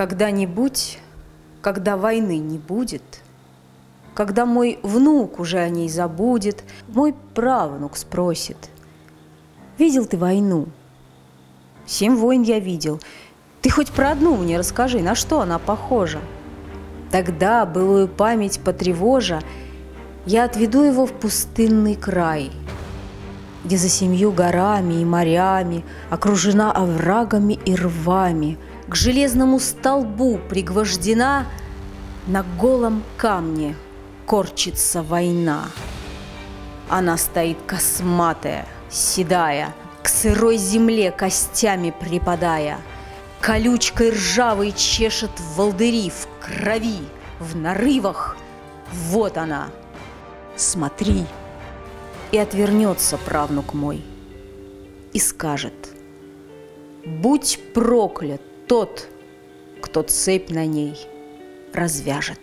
Когда-нибудь, когда войны не будет, когда мой внук уже о ней забудет, мой правнук спросит, видел ты войну? Семь войн я видел. Ты хоть про одну мне расскажи, на что она похожа? Тогда, былую память потревожа, я отведу его в пустынный край, где за семью горами и морями окружена оврагами и рвами – к железному столбу пригвождена, на голом камне корчится война. Она стоит косматая, седая, к сырой земле костями припадая, колючкой ржавой чешет волдыри в крови, в нарывах. Вот она, смотри. И отвернется правнук мой и скажет, будь проклят тот, кто цепь на ней развяжет.